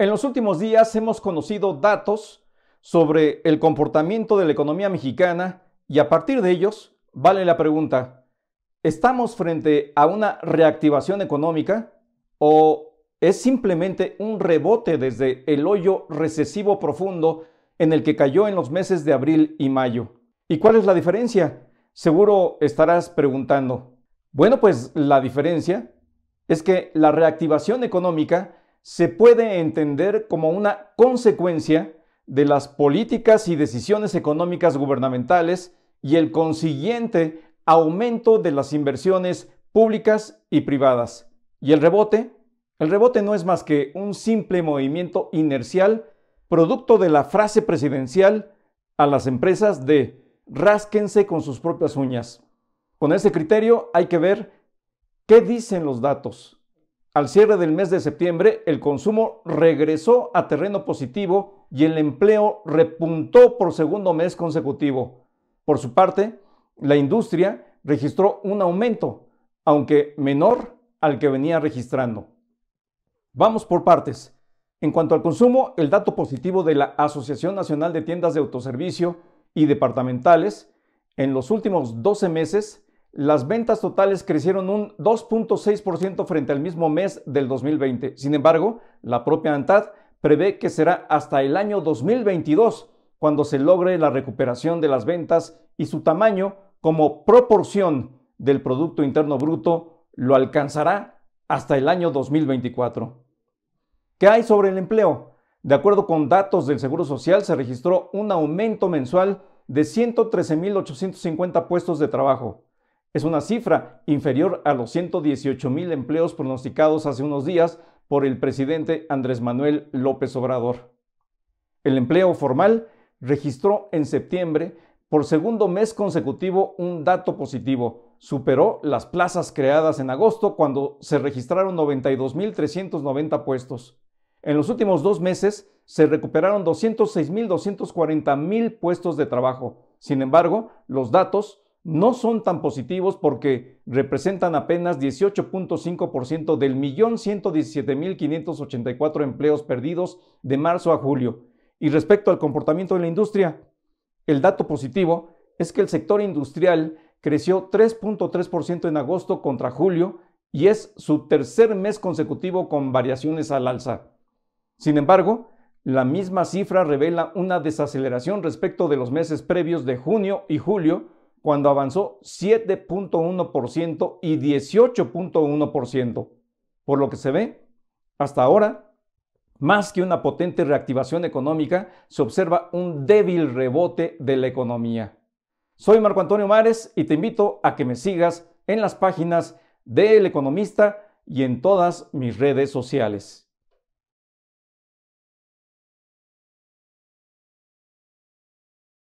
En los últimos días hemos conocido datos sobre el comportamiento de la economía mexicana y a partir de ellos vale la pregunta, ¿estamos frente a una reactivación económica o es simplemente un rebote desde el hoyo recesivo profundo en el que cayó en los meses de abril y mayo? ¿Y cuál es la diferencia? Seguro estarás preguntando. Bueno, pues la diferencia es que la reactivación económica se puede entender como una consecuencia de las políticas y decisiones económicas gubernamentales y el consiguiente aumento de las inversiones públicas y privadas. ¿Y el rebote? El rebote no es más que un simple movimiento inercial producto de la frase presidencial a las empresas de rásquense con sus propias uñas. Con ese criterio hay que ver qué dicen los datos. Al cierre del mes de septiembre, el consumo regresó a terreno positivo y el empleo repuntó por segundo mes consecutivo. Por su parte, la industria registró un aumento, aunque menor al que venía registrando. Vamos por partes. En cuanto al consumo, el dato positivo de la Asociación Nacional de Tiendas de Autoservicio y Departamentales en los últimos 12 meses las ventas totales crecieron un 2.6% frente al mismo mes del 2020. Sin embargo, la propia ANTAD prevé que será hasta el año 2022 cuando se logre la recuperación de las ventas y su tamaño como proporción del Producto Interno Bruto lo alcanzará hasta el año 2024. ¿Qué hay sobre el empleo? De acuerdo con datos del Seguro Social, se registró un aumento mensual de 113.850 puestos de trabajo. Es una cifra inferior a los 118 mil empleos pronosticados hace unos días por el presidente Andrés Manuel López Obrador. El empleo formal registró en septiembre por segundo mes consecutivo un dato positivo. Superó las plazas creadas en agosto cuando se registraron 92.390 puestos. En los últimos dos meses se recuperaron 206.240.000 puestos de trabajo. Sin embargo, los datos no son tan positivos porque representan apenas 18.5% del millón 117.584 empleos perdidos de marzo a julio. Y respecto al comportamiento de la industria, el dato positivo es que el sector industrial creció 3.3% en agosto contra julio y es su tercer mes consecutivo con variaciones al alza. Sin embargo, la misma cifra revela una desaceleración respecto de los meses previos de junio y julio, cuando avanzó 7.1% y 18.1%. Por lo que se ve, hasta ahora, más que una potente reactivación económica, se observa un débil rebote de la economía. Soy Marco Antonio Mares y te invito a que me sigas en las páginas de El Economista y en todas mis redes sociales.